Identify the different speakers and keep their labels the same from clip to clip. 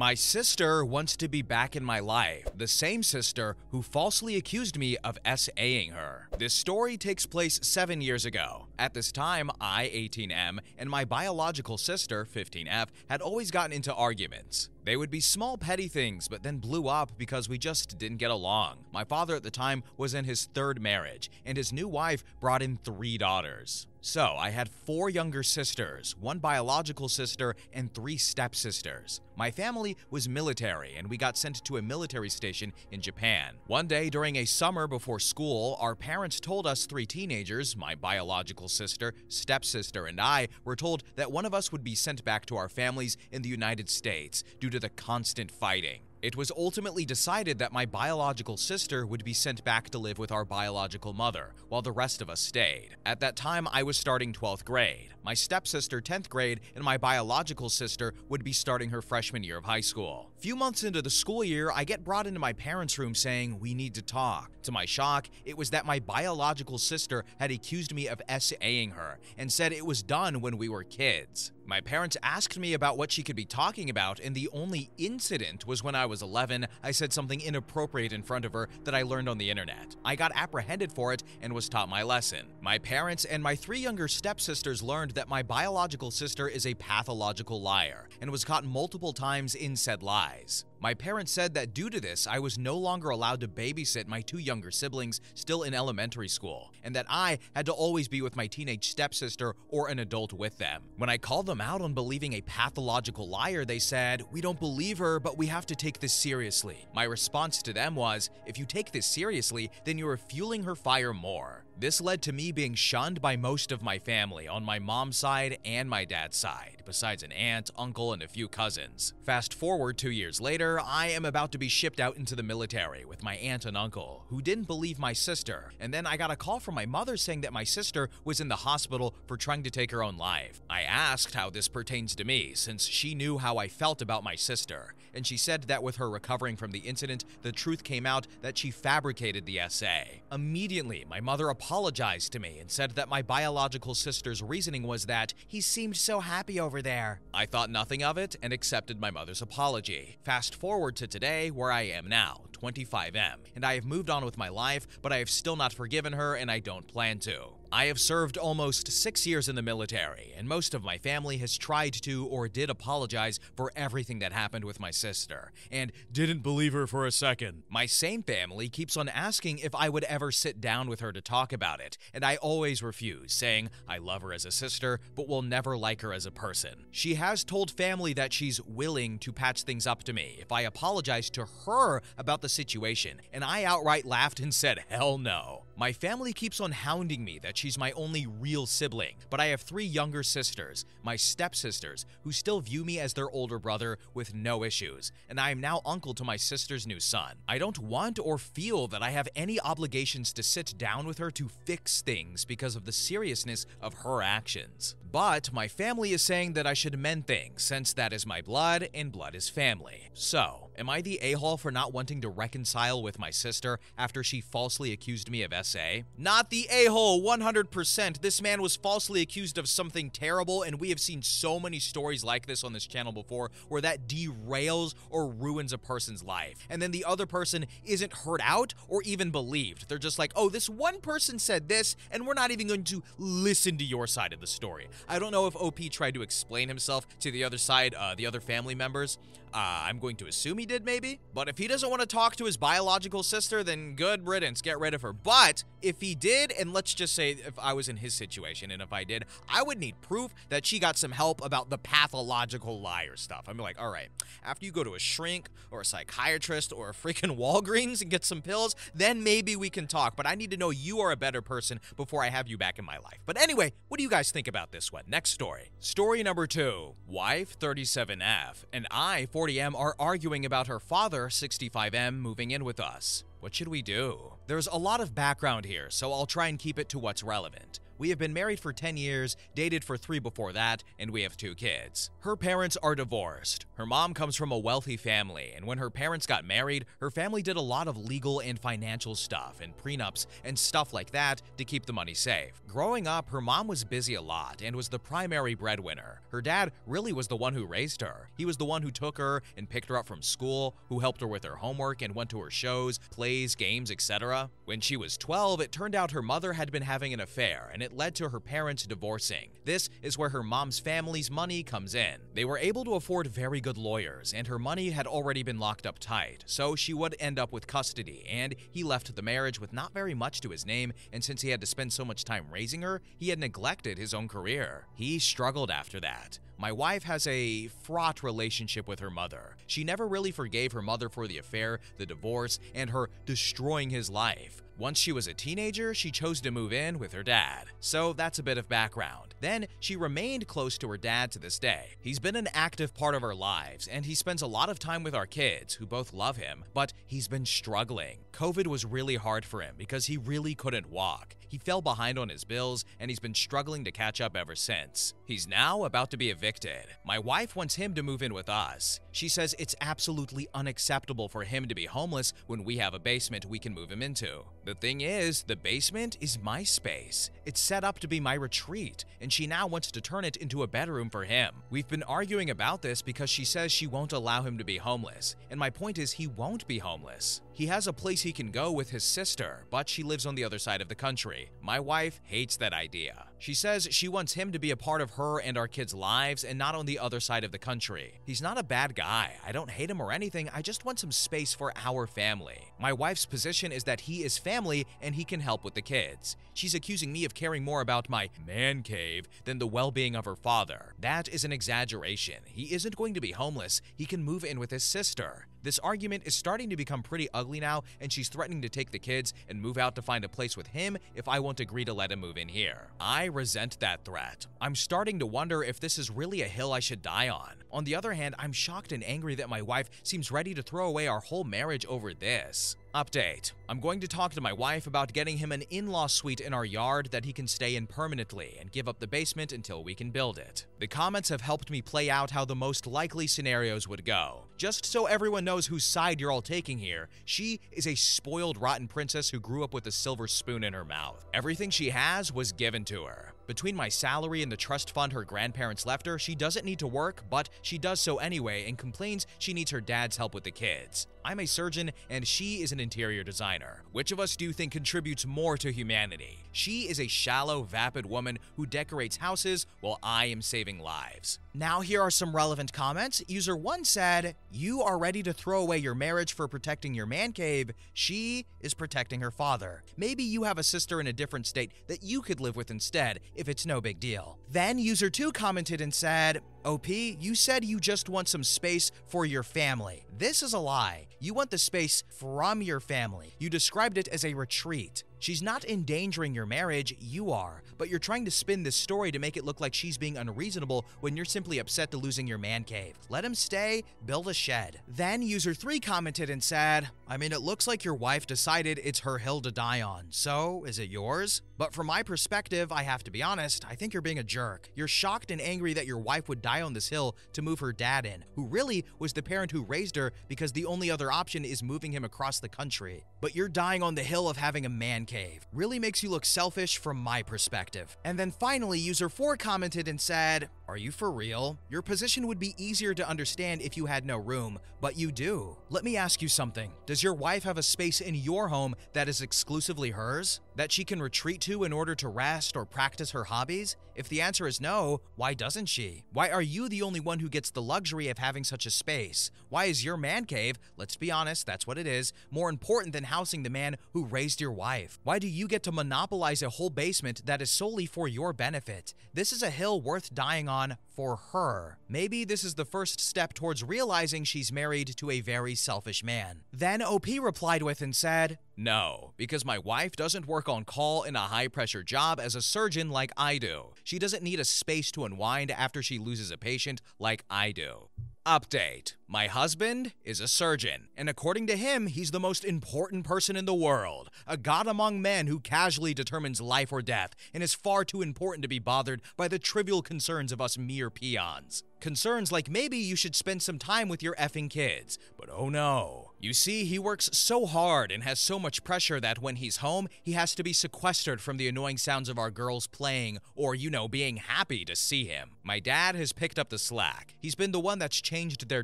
Speaker 1: My sister wants to be back in my life, the same sister who falsely accused me of SAing her. This story takes place seven years ago. At this time, I, 18M, and my biological sister, 15F, had always gotten into arguments. They would be small petty things, but then blew up because we just didn't get along. My father at the time was in his third marriage, and his new wife brought in three daughters. So, I had four younger sisters, one biological sister, and three stepsisters. My family was military, and we got sent to a military station in Japan. One day during a summer before school, our parents told us three teenagers, my biological sister, stepsister, and I, were told that one of us would be sent back to our families in the United States due to the constant fighting. It was ultimately decided that my biological sister would be sent back to live with our biological mother, while the rest of us stayed. At that time, I was starting 12th grade, my stepsister 10th grade, and my biological sister would be starting her freshman year of high school. Few months into the school year, I get brought into my parents' room saying, We need to talk. To my shock, it was that my biological sister had accused me of SAing her and said it was done when we were kids. My parents asked me about what she could be talking about, and the only incident was when I was 11, I said something inappropriate in front of her that I learned on the internet. I got apprehended for it and was taught my lesson. My parents and my three younger stepsisters learned that my biological sister is a pathological liar and was caught multiple times in said lies. My parents said that due to this, I was no longer allowed to babysit my two younger siblings still in elementary school, and that I had to always be with my teenage stepsister or an adult with them. When I called them out on believing a pathological liar, they said, We don't believe her, but we have to take this seriously. My response to them was, If you take this seriously, then you are fueling her fire more. This led to me being shunned by most of my family on my mom's side and my dad's side, besides an aunt, uncle, and a few cousins. Fast forward two years later, I am about to be shipped out into the military with my aunt and uncle, who didn't believe my sister, and then I got a call from my mother saying that my sister was in the hospital for trying to take her own life. I asked how this pertains to me, since she knew how I felt about my sister, and she said that with her recovering from the incident, the truth came out that she fabricated the SA. Immediately, my mother apologized to me and said that my biological sister's reasoning was that he seemed so happy over there. I thought nothing of it and accepted my mother's apology. Fast forward to today, where I am now, 25M, and I have moved on with my life, but I have still not forgiven her and I don't plan to. I have served almost six years in the military, and most of my family has tried to or did apologize for everything that happened with my sister, and didn't believe her for a second. My same family keeps on asking if I would ever sit down with her to talk about it, and I always refuse, saying I love her as a sister, but will never like her as a person. She has told family that she's willing to patch things up to me if I apologize to her about the situation, and I outright laughed and said, hell no. My family keeps on hounding me that she's my only real sibling, but I have three younger sisters, my stepsisters, who still view me as their older brother with no issues, and I am now uncle to my sister's new son. I don't want or feel that I have any obligations to sit down with her to fix things because of the seriousness of her actions. But my family is saying that I should mend things since that is my blood and blood is family. So, am I the a hole for not wanting to reconcile with my sister after she falsely accused me of SA? Not the a hole, 100%. This man was falsely accused of something terrible, and we have seen so many stories like this on this channel before where that derails or ruins a person's life. And then the other person isn't heard out or even believed. They're just like, oh, this one person said this, and we're not even going to listen to your side of the story. I don't know if OP tried to explain himself to the other side, uh, the other family members. Uh, I'm going to assume he did, maybe. But if he doesn't want to talk to his biological sister, then good riddance, get rid of her. But if he did, and let's just say if I was in his situation, and if I did, I would need proof that she got some help about the pathological liar stuff. I'm like, all right, after you go to a shrink or a psychiatrist or a freaking Walgreens and get some pills, then maybe we can talk. But I need to know you are a better person before I have you back in my life. But anyway, what do you guys think about this one? Next story. Story number two Wife 37F and I, 40M, are arguing about her father, 65M, moving in with us. What should we do? There's a lot of background here, so I'll try and keep it to what's relevant. We have been married for 10 years, dated for three before that, and we have two kids. Her parents are divorced. Her mom comes from a wealthy family, and when her parents got married, her family did a lot of legal and financial stuff and prenups and stuff like that to keep the money safe. Growing up, her mom was busy a lot and was the primary breadwinner. Her dad really was the one who raised her. He was the one who took her and picked her up from school, who helped her with her homework and went to her shows, plays, games, etc. When she was 12, it turned out her mother had been having an affair and it led to her parents divorcing. This is where her mom's family's money comes in. They were able to afford very good lawyers and her money had already been locked up tight, so she would end up with custody and he left the marriage with not very much to his name and since he had to spend so much time raising her, he had neglected his own career. He struggled after that. My wife has a fraught relationship with her mother. She never really forgave her mother for the affair, the divorce, and her destroying his life. Once she was a teenager, she chose to move in with her dad. So that's a bit of background. Then she remained close to her dad to this day. He's been an active part of our lives, and he spends a lot of time with our kids, who both love him, but he's been struggling. COVID was really hard for him because he really couldn't walk. He fell behind on his bills, and he's been struggling to catch up ever since. He's now about to be evicted. My wife wants him to move in with us. She says it's absolutely unacceptable for him to be homeless when we have a basement we can move him into. Thing is, the basement is my space. It's set up to be my retreat, and she now wants to turn it into a bedroom for him. We've been arguing about this because she says she won't allow him to be homeless, and my point is he won't be homeless. He has a place he can go with his sister, but she lives on the other side of the country. My wife hates that idea. She says she wants him to be a part of her and our kids' lives and not on the other side of the country. He's not a bad guy. I don't hate him or anything. I just want some space for our family. My wife's position is that he is family and he can help with the kids. She's accusing me of caring more about my man cave than the well being of her father. That is an exaggeration. He isn't going to be homeless. He can move in with his sister. This argument is starting to become pretty ugly now, and she's threatening to take the kids and move out to find a place with him if I won't agree to let him move in here. I resent that threat. I'm starting to wonder if this is really a hill I should die on. On the other hand, I'm shocked and angry that my wife seems ready to throw away our whole marriage over this. Update. I'm going to talk to my wife about getting him an in-law suite in our yard that he can stay in permanently and give up the basement until we can build it. The comments have helped me play out how the most likely scenarios would go. Just so everyone knows whose side you're all taking here, she is a spoiled rotten princess who grew up with a silver spoon in her mouth. Everything she has was given to her. Between my salary and the trust fund her grandparents left her, she doesn't need to work, but she does so anyway and complains she needs her dad's help with the kids. I'm a surgeon and she is an interior designer. Which of us do you think contributes more to humanity? She is a shallow, vapid woman who decorates houses while I am saving lives. Now, here are some relevant comments. User 1 said, You are ready to throw away your marriage for protecting your man cave. She is protecting her father. Maybe you have a sister in a different state that you could live with instead if it's no big deal. Then, user 2 commented and said, OP, you said you just want some space for your family. This is a lie. You want the space from your family. You described it as a retreat. She's not endangering your marriage, you are, but you're trying to spin this story to make it look like she's being unreasonable when you're simply upset to losing your man cave. Let him stay, build a shed. Then user 3 commented and said, I mean, it looks like your wife decided it's her hill to die on, so is it yours? But from my perspective, I have to be honest, I think you're being a jerk. You're shocked and angry that your wife would die on this hill to move her dad in, who really was the parent who raised her because the only other option is moving him across the country. But you're dying on the hill of having a man cave. Really makes you look selfish from my perspective. And then finally, user 4 commented and said, Are you for real? Your position would be easier to understand if you had no room, but you do. Let me ask you something. Does your wife have a space in your home that is exclusively hers? That she can retreat to in order to rest or practice her hobbies? If the answer is no, why doesn't she? Why are you the only one who gets the luxury of having such a space? Why is your man cave, let's be honest, that's what it is, more important than housing the man who raised your wife? Why do you get to monopolize a whole basement that is solely for your benefit? This is a hill worth dying on for her. Maybe this is the first step towards realizing she's married to a very selfish man. Then OP replied with and said, No, because my wife doesn't work on call in a high pressure job as a surgeon like I do. She doesn't need a space to unwind after she loses a patient like I do. Update My husband is a surgeon, and according to him, he's the most important person in the world. A god among men who casually determines life or death, and is far too important to be bothered by the trivial concerns of us mere peons. Concerns like maybe you should spend some time with your effing kids. But oh no. You see, he works so hard and has so much pressure that when he's home, he has to be sequestered from the annoying sounds of our girls playing or, you know, being happy to see him. My dad has picked up the slack. He's been the one that's changed their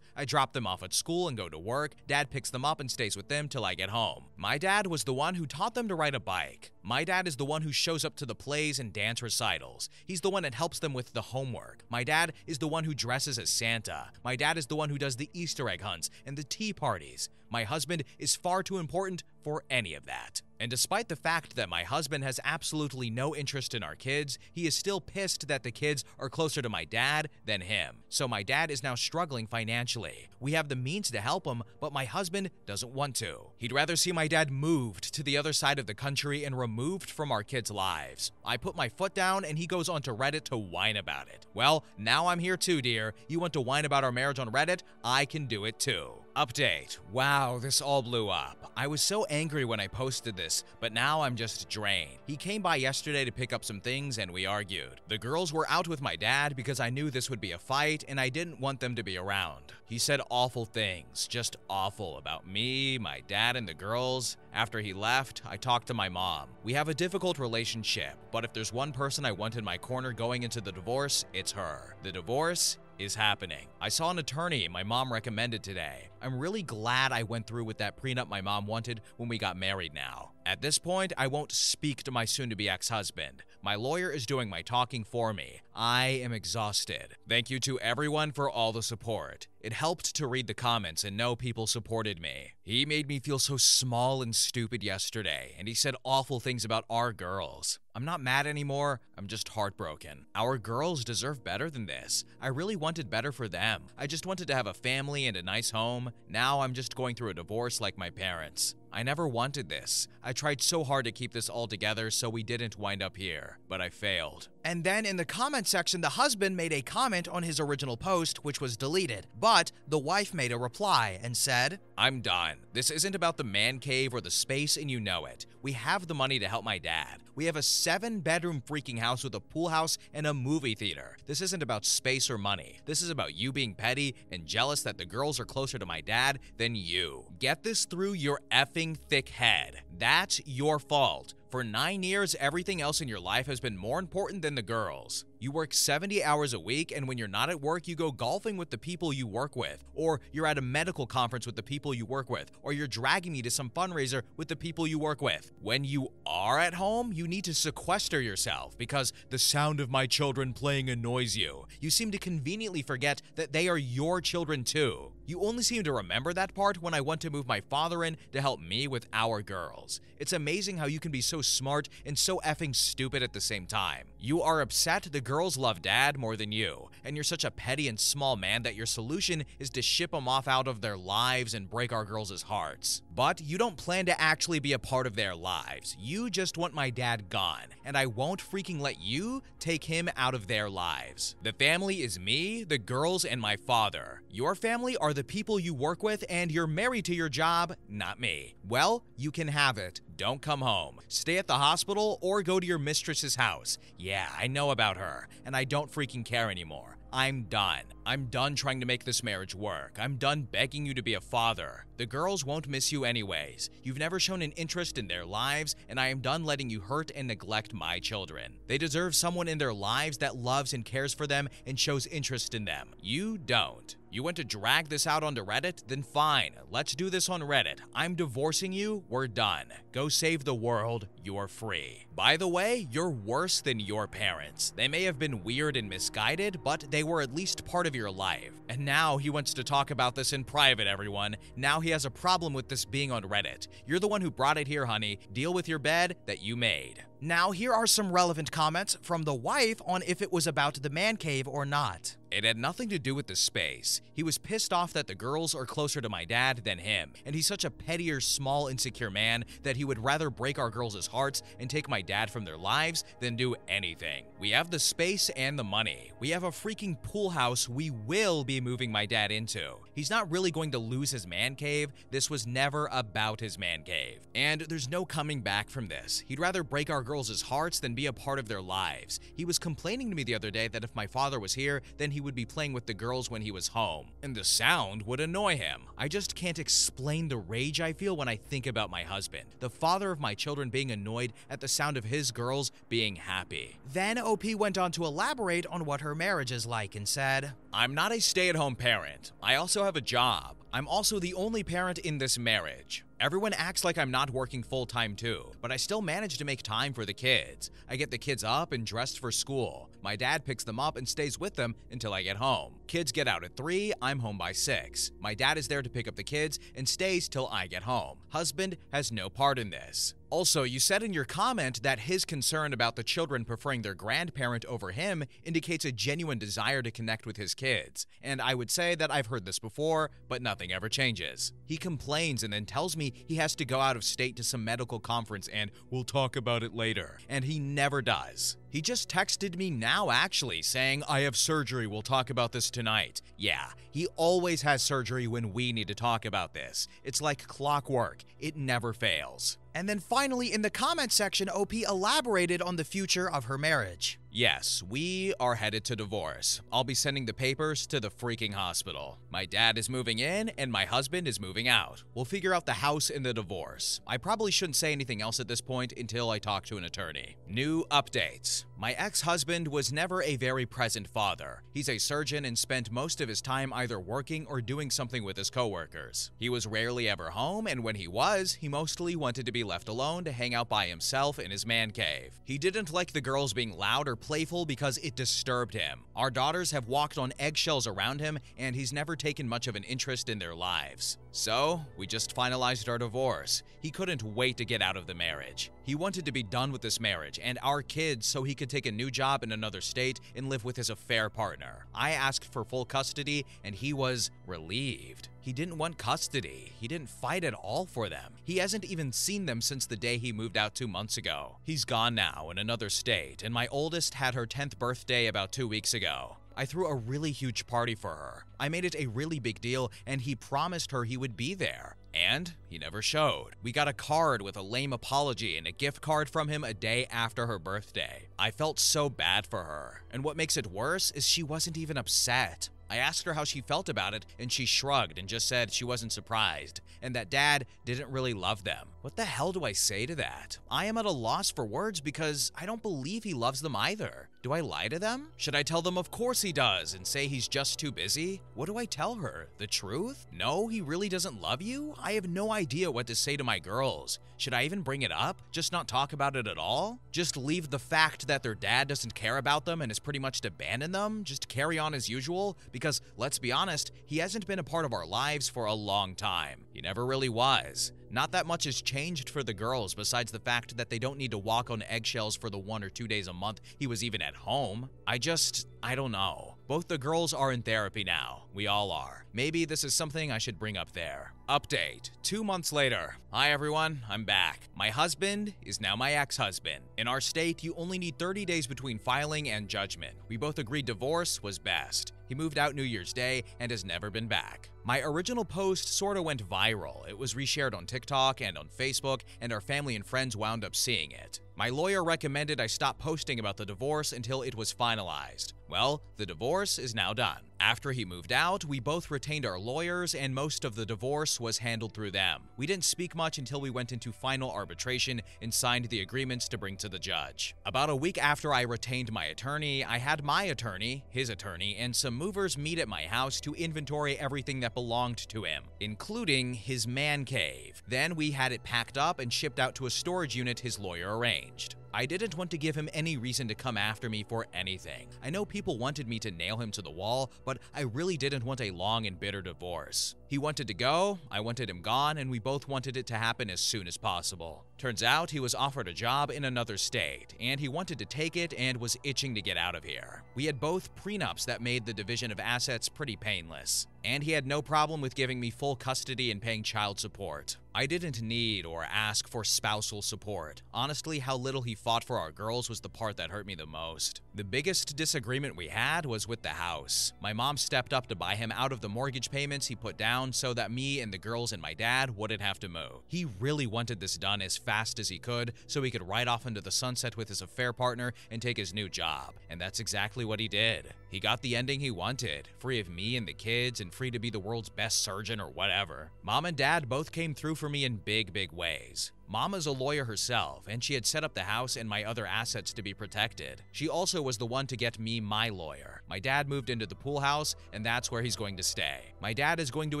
Speaker 1: I drop them off at school and go to work. Dad picks them up and stays with them till I get home. My dad was the one who taught them to ride a bike. My dad is the one who shows up to the plays and dance recitals. He's the one that helps them with the homework. My dad is the one who dresses as Santa. My dad is the one who does the Easter egg hunts and the tea parties. My husband is far too important for any of that. And despite the fact that my husband has absolutely no interest in our kids, he is still pissed that the kids are closer to my dad than him. So my dad is now struggling financially. We have the means to help him, but my husband doesn't want to. He'd rather see my dad moved to the other side of the country and removed from our kids' lives. I put my foot down and he goes onto Reddit to whine about it. Well, now I'm here too, dear. You want to whine about our marriage on Reddit? I can do it too. Update. Wow, this all blew up. I was so angry when I posted this, but now I'm just drained. He came by yesterday to pick up some things and we argued. The girls were out with my dad because I knew this would be a fight and I didn't want them to be around. He said awful things, just awful about me, my dad, and the girls. After he left, I talked to my mom. We have a difficult relationship, but if there's one person I want in my corner going into the divorce, it's her. The divorce is happening. I saw an attorney my mom recommended today. I'm really glad I went through with that prenup my mom wanted when we got married now. At this point, I won't speak to my soon to be ex husband. My lawyer is doing my talking for me. I am exhausted. Thank you to everyone for all the support. It helped to read the comments and know people supported me. He made me feel so small and stupid yesterday, and he said awful things about our girls. I'm not mad anymore, I'm just heartbroken. Our girls deserve better than this. I really wanted better for them. I just wanted to have a family and a nice home. Now I'm just going through a divorce like my parents. I never wanted this. I tried so hard to keep this all together so we didn't wind up here, but I failed. And then in the comment section, the husband made a comment on his original post, which was deleted. But the wife made a reply and said, I'm done. This isn't about the man cave or the space, and you know it. We have the money to help my dad. We have a seven bedroom freaking house with a pool house and a movie theater. This isn't about space or money. This is about you being petty and jealous that the girls are closer to my dad than you. Get this through your effing thick head. That's your fault. For nine years, everything else in your life has been more important than the girls. You work 70 hours a week, and when you're not at work, you go golfing with the people you work with, or you're at a medical conference with the people you work with, or you're dragging me to some fundraiser with the people you work with. When you are at home, you need to sequester yourself because the sound of my children playing annoys you. You seem to conveniently forget that they are your children too. You only seem to remember that part when I want to move my father in to help me with our girls. It's amazing how you can be so smart and so effing stupid at the same time. You are upset the girls love dad more than you, and you're such a petty and small man that your solution is to ship them off out of their lives and break our girls' hearts. But you don't plan to actually be a part of their lives. You just want my dad gone, and I won't freaking let you take him out of their lives. The family is me, the girls, and my father. Your family are the people you work with, and you're married to your job, not me. Well, you can have it. Don't come home. Stay at the hospital or go to your mistress's house. Yeah, I know about her, and I don't freaking care anymore. I'm done. I'm done trying to make this marriage work. I'm done begging you to be a father. The girls won't miss you anyways. You've never shown an interest in their lives, and I am done letting you hurt and neglect my children. They deserve someone in their lives that loves and cares for them and shows interest in them. You don't. You want to drag this out onto Reddit? Then fine, let's do this on Reddit. I'm divorcing you, we're done. Go save the world, you're free. By the way, you're worse than your parents. They may have been weird and misguided, but they were at least part of your life. And now he wants to talk about this in private, everyone. Now he has a problem with this being on Reddit. You're the one who brought it here, honey. Deal with your bed that you made.
Speaker 2: Now, here are some relevant comments from the wife on if it was about the man cave or not.
Speaker 1: It had nothing to do with the space. He was pissed off that the girls are closer to my dad than him, and he's such a pettier, small, insecure man that he would rather break our girls' hearts and take my dad from their lives than do anything. We have the space and the money. We have a freaking pool house we will be moving my dad into. He's not really going to lose his man cave. This was never about his man cave. And there's no coming back from this. He'd rather break our girls' hearts than be a part of their lives. He was complaining to me the other day that if my father was here, then he would be playing with the girls when he was home, and the sound would annoy him. I just can't explain the rage I feel when I think about my husband, the father of my children being annoyed at the sound of his girls being happy.
Speaker 2: Then OP went on to elaborate on what her marriage is like and said,
Speaker 1: I'm not a stay at home parent. I also have a job. I'm also the only parent in this marriage. Everyone acts like I'm not working full time too, but I still manage to make time for the kids. I get the kids up and dressed for school. My dad picks them up and stays with them until I get home. Kids get out at 3, I'm home by 6. My dad is there to pick up the kids and stays till I get home. Husband has no part in this. Also, you said in your comment that his concern about the children preferring their grandparent over him indicates a genuine desire to connect with his kids. And I would say that I've heard this before, but nothing ever changes. He complains and then tells me he has to go out of state to some medical conference and we'll talk about it later. And he never does. He just texted me now, actually, saying, I have surgery. We'll talk about this tonight. Yeah, he always has surgery when we need to talk about this. It's like clockwork, it never fails.
Speaker 2: And then finally, in the comment section, OP elaborated on the future of her marriage.
Speaker 1: Yes, we are headed to divorce. I'll be sending the papers to the freaking hospital. My dad is moving in and my husband is moving out. We'll figure out the house and the divorce. I probably shouldn't say anything else at this point until I talk to an attorney. New updates. My ex-husband was never a very present father. He's a surgeon and spent most of his time either working or doing something with his coworkers. He was rarely ever home and when he was, he mostly wanted to be left alone to hang out by himself in his man cave. He didn't like the girls being loud or playful because it disturbed him. Our daughters have walked on eggshells around him, and he's never taken much of an interest in their lives. So, we just finalized our divorce. He couldn't wait to get out of the marriage. He wanted to be done with this marriage and our kids so he could take a new job in another state and live with his affair partner. I asked for full custody, and he was relieved. He didn't want custody. He didn't fight at all for them. He hasn't even seen them since the day he moved out two months ago. He's gone now in another state, and my oldest had her 10th birthday about two weeks ago. I threw a really huge party for her. I made it a really big deal, and he promised her he would be there. And he never showed. We got a card with a lame apology and a gift card from him a day after her birthday. I felt so bad for her. And what makes it worse is she wasn't even upset. I asked her how she felt about it, and she shrugged and just said she wasn't surprised, and that dad didn't really love them. What the hell do I say to that? I am at a loss for words because I don't believe he loves them either. Do I lie to them? Should I tell them of course he does and say he's just too busy? What do I tell her? The truth? No, he really doesn't love you? I have no idea what to say to my girls. Should I even bring it up? Just not talk about it at all? Just leave the fact that their dad doesn't care about them and has pretty much abandoned them? Just carry on as usual? Because let's be honest, he hasn't been a part of our lives for a long time. He never really was. Not that much has changed for the girls besides the fact that they don't need to walk on eggshells for the one or two days a month he was even at home. I just, I don't know. Both the girls are in therapy now. We all are. Maybe this is something I should bring up there. Update. Two months later. Hi everyone, I'm back. My husband is now my ex-husband. In our state, you only need 30 days between filing and judgment. We both agreed divorce was best. He moved out New Year's Day and has never been back. My original post sorta went viral. It was reshared on TikTok and on Facebook, and our family and friends wound up seeing it. My lawyer recommended I stop posting about the divorce until it was finalized. Well, the divorce is now done. After he moved out, we both retained our lawyers and most of the divorce was handled through them. We didn't speak much until we went into final arbitration and signed the agreements to bring to the judge. About a week after I retained my attorney, I had my attorney, his attorney, and some movers meet at my house to inventory everything that belonged to him, including his man cave. Then we had it packed up and shipped out to a storage unit his lawyer arranged. I didn't want to give him any reason to come after me for anything. I know people wanted me to nail him to the wall, but I really didn't want a long and bitter divorce. He wanted to go, I wanted him gone, and we both wanted it to happen as soon as possible. Turns out he was offered a job in another state, and he wanted to take it and was itching to get out of here. We had both prenups that made the division of assets pretty painless, and he had no problem with giving me full custody and paying child support. I didn't need or ask for spousal support. Honestly, how little he fought for our girls was the part that hurt me the most. The biggest disagreement we had was with the house. My mom stepped up to buy him out of the mortgage payments he put down so that me and the girls and my dad wouldn't have to mow. He really wanted this done as fast as he could so he could ride off into the sunset with his affair partner and take his new job. And that's exactly what he did. He got the ending he wanted, free of me and the kids and free to be the world's best surgeon or whatever. Mom and dad both came through for me in big, big ways. Mama's a lawyer herself, and she had set up the house and my other assets to be protected. She also was the one to get me my lawyer. My dad moved into the pool house, and that's where he's going to stay. My dad is going to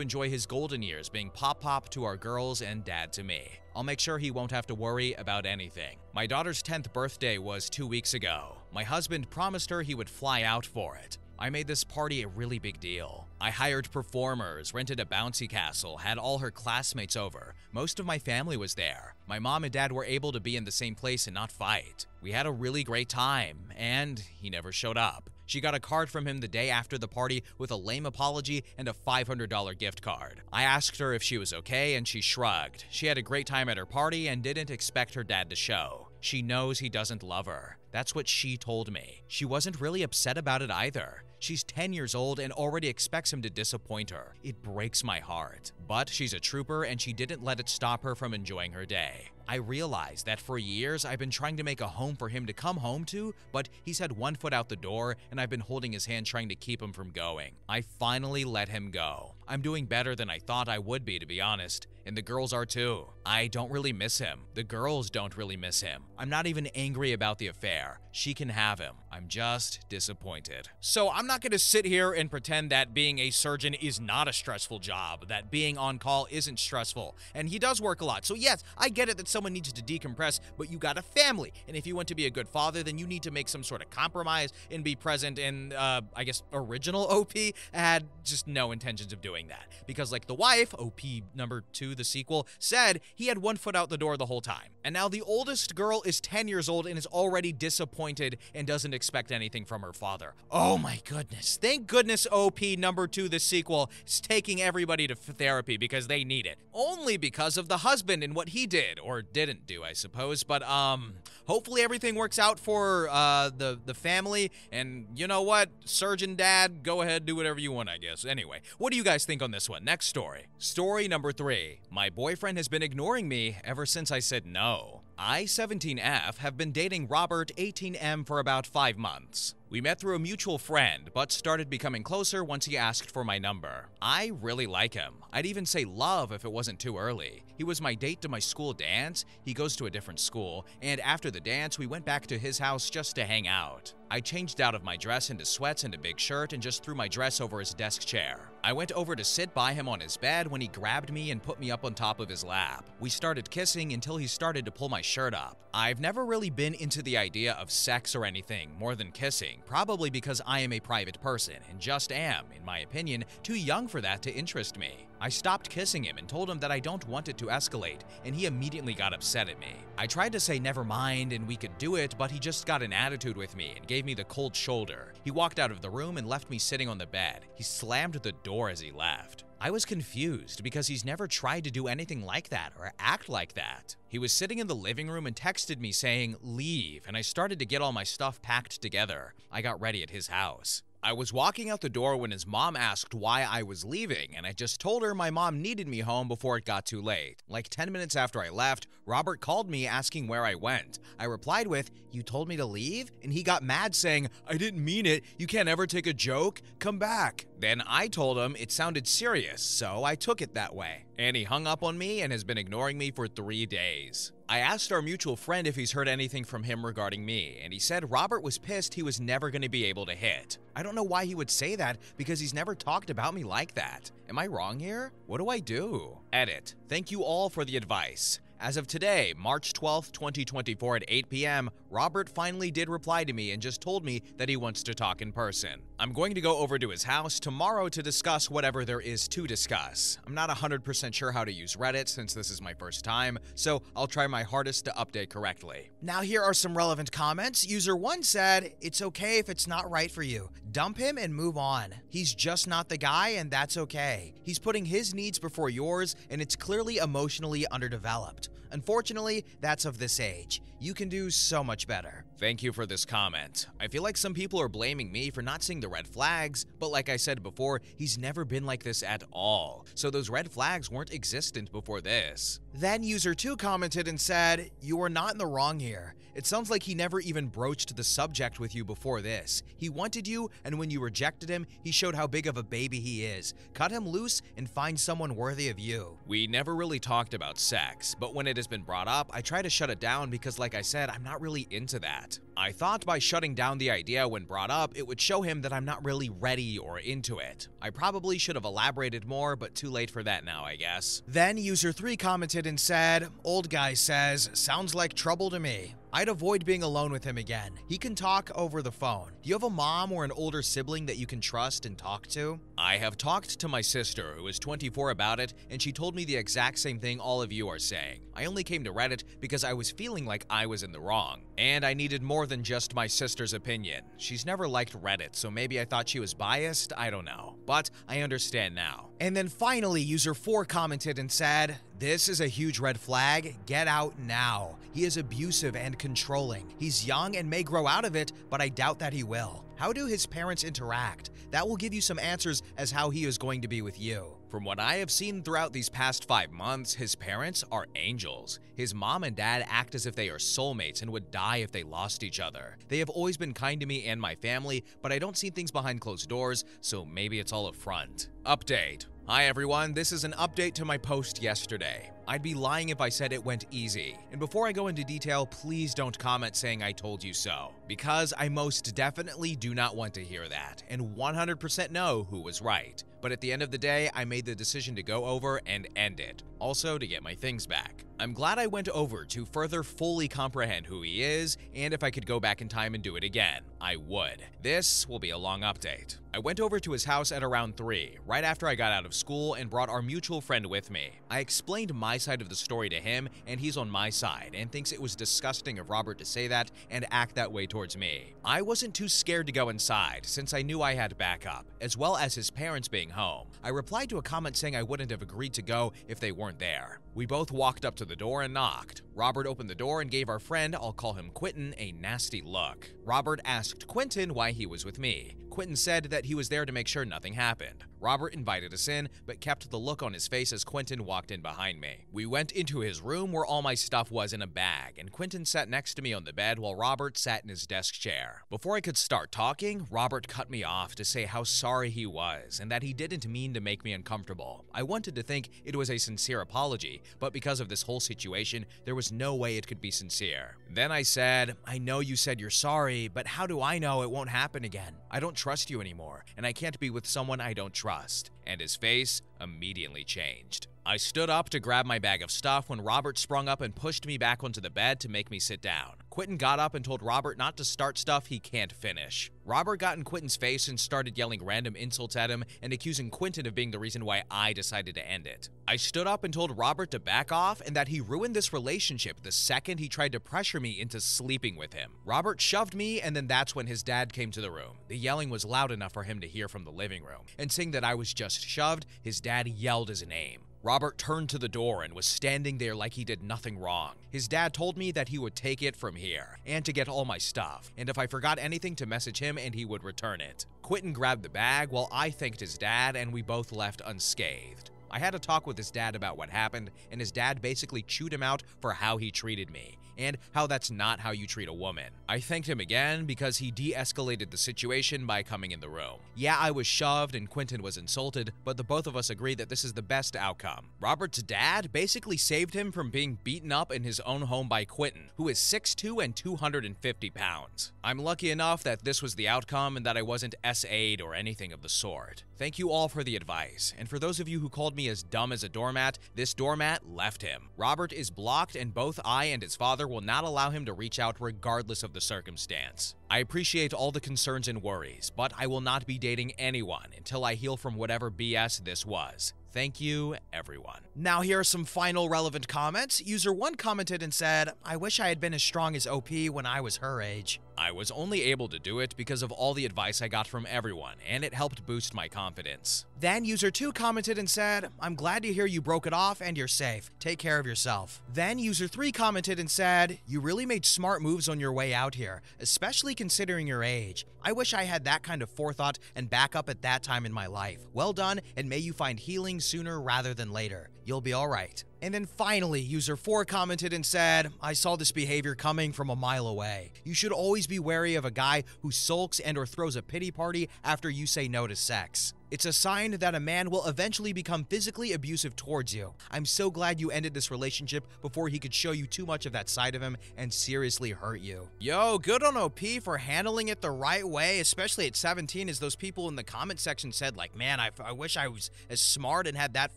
Speaker 1: enjoy his golden years being pop pop to our girls and dad to me. I'll make sure he won't have to worry about anything. My daughter's 10th birthday was two weeks ago. My husband promised her he would fly out for it. I made this party a really big deal. I hired performers, rented a bouncy castle, had all her classmates over. Most of my family was there. My mom and dad were able to be in the same place and not fight. We had a really great time, and he never showed up. She got a card from him the day after the party with a lame apology and a $500 gift card. I asked her if she was okay, and she shrugged. She had a great time at her party and didn't expect her dad to show. She knows he doesn't love her. That's what she told me. She wasn't really upset about it either. She's 10 years old and already expects him to disappoint her. It breaks my heart. But she's a trooper and she didn't let it stop her from enjoying her day. I realize that for years I've been trying to make a home for him to come home to, but he's had one foot out the door and I've been holding his hand trying to keep him from going. I finally let him go. I'm doing better than I thought I would be, to be honest, and the girls are too. I don't really miss him. The girls don't really miss him. I'm not even angry about the affair. She can have him. I'm just disappointed. So I'm not going to sit here and pretend that being a surgeon is not a stressful job, that being on call isn't stressful. And he does work a lot. So yes, I get it that someone needs to decompress, but you got a family. And if you want to be a good father, then you need to make some sort of compromise and be present. And uh, I guess original OP had just no intentions of doing that. Because like the wife, OP number two, the sequel, said he had one foot out the door the whole time. And now the oldest girl is 10 years old and is already disappointed and doesn't expect anything from her father. Oh my goodness. Thank goodness OP number two, the sequel, is taking everybody to therapy because they need it. Only because of the husband and what he did, or didn't do, I suppose. But um, hopefully everything works out for uh, the, the family. And you know what? Surgeon dad, go ahead, do whatever you want, I guess. Anyway, what do you guys think on this one? Next story. Story number three. My boyfriend has been ignoring me ever since I said no. I, 17F, have been dating Robert, 18M, for about five months. We met through a mutual friend, but started becoming closer once he asked for my number. I really like him. I'd even say love if it wasn't too early. He was my date to my school dance, he goes to a different school, and after the dance, we went back to his house just to hang out. I changed out of my dress into sweats and a big shirt and just threw my dress over his desk chair. I went over to sit by him on his bed when he grabbed me and put me up on top of his lap. We started kissing until he started to pull my shirt up. I've never really been into the idea of sex or anything more than kissing, probably because I am a private person and just am, in my opinion, too young for that to interest me. I stopped kissing him and told him that I don't want it to escalate, and he immediately got upset at me. I tried to say never mind and we could do it, but he just got an attitude with me and gave me the cold shoulder. He walked out of the room and left me sitting on the bed. He slammed the door as he left. I was confused because he's never tried to do anything like that or act like that. He was sitting in the living room and texted me saying, Leave, and I started to get all my stuff packed together. I got ready at his house. I was walking out the door when his mom asked why I was leaving, and I just told her my mom needed me home before it got too late. Like 10 minutes after I left, Robert called me asking where I went. I replied with, You told me to leave? And he got mad saying, I didn't mean it. You can't ever take a joke. Come back. Then I told him it sounded serious, so I took it that way. And he hung up on me and has been ignoring me for three days. I asked our mutual friend if he's heard anything from him regarding me, and he said Robert was pissed he was never going to be able to hit. I don't know why he would say that because he's never talked about me like that. Am I wrong here? What do I do? Edit. Thank you all for the advice. As of today, March 12th, 2024 at 8 p.m., Robert finally did reply to me and just told me that he wants to talk in person. I'm going to go over to his house tomorrow to discuss whatever there is to discuss. I'm not 100% sure how to use Reddit since this is my first time, so I'll try my hardest to update correctly.
Speaker 2: Now, here are some relevant comments. User 1 said, It's okay if it's not right for you. Dump him and move on. He's just not the guy, and that's okay. He's putting his needs before yours, and it's clearly emotionally underdeveloped. Unfortunately, that's of this age. You can do so much better.
Speaker 1: Thank you for this comment. I feel like some people are blaming me for not seeing the red flags, but like I said before, he's never been like this at all. So those red flags weren't existent before this.
Speaker 2: Then user 2 commented and said, You are not in the wrong here. It sounds like he never even broached the subject with you before this. He wanted you, and when you rejected him, he showed how big of a baby he is. Cut him loose and find someone worthy of you.
Speaker 1: We never really talked about sex, but when it has been brought up, I try to shut it down because, like I said, I'm not really into that. I thought by shutting down the idea when brought up, it would show him that I'm not really ready or into it. I probably should have elaborated more, but too late for that now, I guess.
Speaker 2: Then user 3 commented and said, Old guy says, sounds like trouble to me. I'd avoid being alone with him again. He can talk over the phone. Do you have a mom or an older sibling that you can trust and talk to?
Speaker 1: I have talked to my sister, who is 24, about it, and she told me the exact same thing all of you are saying. I only came to Reddit because I was feeling like I was in the wrong, and I needed more than just my sister's opinion. She's never liked Reddit, so maybe I thought she was biased, I don't know. But I understand now.
Speaker 2: And then finally, user 4 commented and said, This is a huge red flag. Get out now. He is abusive and controlling. He's young and may grow out of it, but I doubt that he will. How do his parents interact? That will give you some answers as how he is going to be with you.
Speaker 1: From what I have seen throughout these past five months, his parents are angels. His mom and dad act as if they are soulmates and would die if they lost each other. They have always been kind to me and my family, but I don't see things behind closed doors, so maybe it's all a front. Update. Hi everyone, this is an update to my post yesterday. I'd be lying if I said it went easy. And before I go into detail, please don't comment saying I told you so, because I most definitely do not want to hear that, and 100% know who was right. But at the end of the day, I made the decision to go over and end it, also to get my things back. I'm glad I went over to further fully comprehend who he is, and if I could go back in time and do it again, I would. This will be a long update. I went over to his house at around 3, right after I got out of school, and brought our mutual friend with me. I explained my side of the story to him, and he's on my side, and thinks it was disgusting of Robert to say that and act that way towards me. I wasn't too scared to go inside, since I knew I had backup, as well as his parents being home. I replied to a comment saying I wouldn't have agreed to go if they weren't there. We both walked up to the door and knocked. Robert opened the door and gave our friend, I'll call him Quentin, a nasty look. Robert asked Quentin why he was with me. Quentin said that he was there to make sure nothing happened. Robert invited us in, but kept the look on his face as Quentin walked in behind me. We went into his room where all my stuff was in a bag, and Quentin sat next to me on the bed while Robert sat in his desk chair. Before I could start talking, Robert cut me off to say how sorry he was and that he didn't mean to make me uncomfortable. I wanted to think it was a sincere apology, but because of this whole situation, there was no way it could be sincere. Then I said, I know you said you're sorry, but how do I know it won't happen again? I don't trust you anymore, and I can't be with someone I don't trust. And his face immediately changed. I stood up to grab my bag of stuff when Robert sprung up and pushed me back onto the bed to make me sit down. Quentin got up and told Robert not to start stuff he can't finish. Robert got in Quentin's face and started yelling random insults at him and accusing Quentin of being the reason why I decided to end it. I stood up and told Robert to back off and that he ruined this relationship the second he tried to pressure me into sleeping with him. Robert shoved me and then that's when his dad came to the room. The yelling was loud enough for him to hear from the living room, and seeing that I was just shoved, his dad yelled his name. Robert turned to the door and was standing there like he did nothing wrong. His dad told me that he would take it from here and to get all my stuff, and if I forgot anything to message him and he would return it. Quentin grabbed the bag while I thanked his dad and we both left unscathed. I had a talk with his dad about what happened, and his dad basically chewed him out for how he treated me and how that's not how you treat a woman. I thanked him again because he de escalated the situation by coming in the room. Yeah, I was shoved and Quentin was insulted, but the both of us agreed that this is the best outcome. Robert's dad basically saved him from being beaten up in his own home by Quentin, who is 6'2 and 250 pounds. I'm lucky enough that this was the outcome and that I wasn't SA'd or anything of the sort. Thank you all for the advice, and for those of you who called me as dumb as a doormat, this doormat left him. Robert is blocked, and both I and his father will not allow him to reach out regardless of the circumstance. I appreciate all the concerns and worries, but I will not be dating anyone until I heal from whatever BS this was. Thank you, everyone.
Speaker 2: Now, here are some final relevant comments. User 1 commented and said, I wish I had been as strong as OP when I was her age.
Speaker 1: I was only able to do it because of all the advice I got from everyone, and it helped boost my confidence.
Speaker 2: Then user 2 commented and said, I'm glad to hear you broke it off and you're safe. Take care of yourself. Then user 3 commented and said, You really made smart moves on your way out here, especially considering your age. I wish I had that kind of forethought and backup at that time in my life. Well done, and may you find healing sooner rather than later. You'll be alright. And then finally, user 4 commented and said, I saw this behavior coming from a mile away. You should always be wary of a guy who sulks and or throws a pity party after you say no to sex. It's a sign that a man will eventually become physically abusive towards you. I'm so glad you ended this relationship before he could show you too much of that side of him and seriously hurt you. Yo, good on OP for handling it the right way, especially at 17, as those people in the comment section said, like, man, I, I wish I was as smart and had that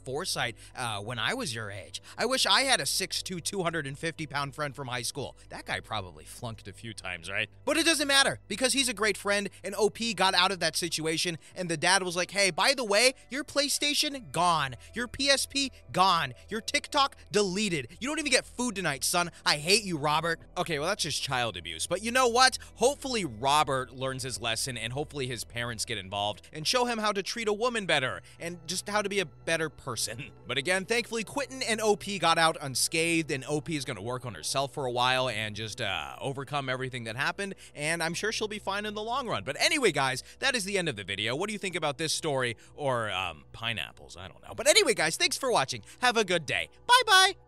Speaker 2: foresight uh, when I was your age. I wish I had a 6'2", 250 pound friend from high school. That guy probably flunked a few times, right? But it doesn't matter because he's a great friend and OP got out of that situation and the dad was like, by the way, your PlayStation gone. Your PSP gone. Your TikTok deleted. You don't even get food tonight, son. I hate you, Robert.
Speaker 1: Okay, well, that's just child abuse. But you know what? Hopefully, Robert learns his lesson and hopefully his parents get involved and show him how to treat a woman better and just how to be a better person. But again, thankfully, Quentin and OP got out unscathed, and OP is going to work on herself for a while and just uh, overcome everything that happened. And I'm sure she'll be fine in the long run. But anyway, guys, that is the end of the video. What do you think about this story or um, pineapples? I don't know. But anyway, guys, thanks for watching. Have a good day. Bye bye.